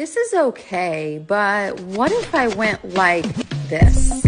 This is okay, but what if I went like this?